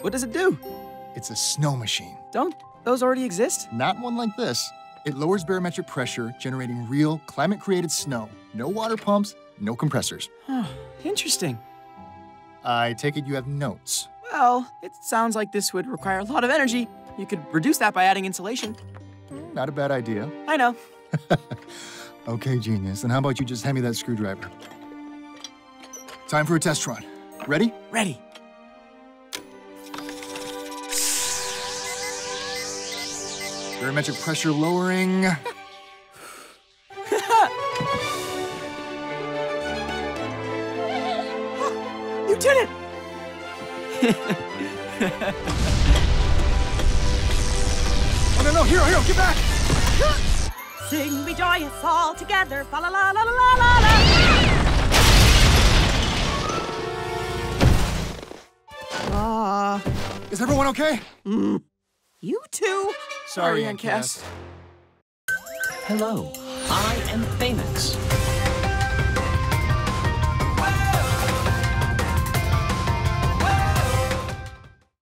What does it do? It's a snow machine. Don't those already exist? Not one like this. It lowers barometric pressure, generating real climate created snow. No water pumps, no compressors. Oh, interesting. I take it you have notes. Well, it sounds like this would require a lot of energy. You could reduce that by adding insulation. Hmm, not a bad idea. I know. Okay, genius. Then how about you just hand me that screwdriver? Time for a test run. Ready? Ready. Barometric pressure lowering. You did it! Oh, no, no, Hiro, Hiro, get back! Sing be joyous all together. Fa la la la la la la la. Ah. Is everyone okay? You too. Sorry, Cass. Hello, I am Phoenix.